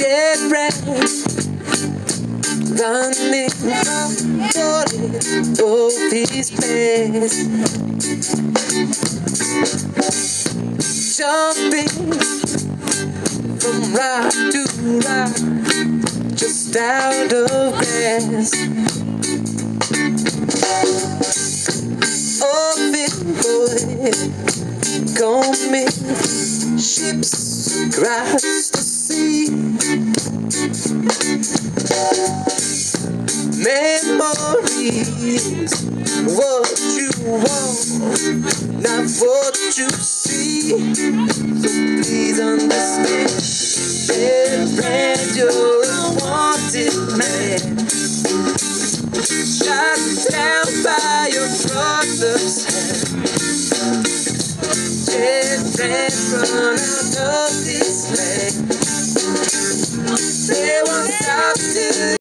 Jeb Rand running, falling over his past, jumping from rock to rock, just out of gas. Oh, big boy, ships across Memories, what you want, not what you see. So please understand Jeb Rand you're a wanted man. Shot down by your brother's hand. Jeb Rand run out of this land. They won't stop till.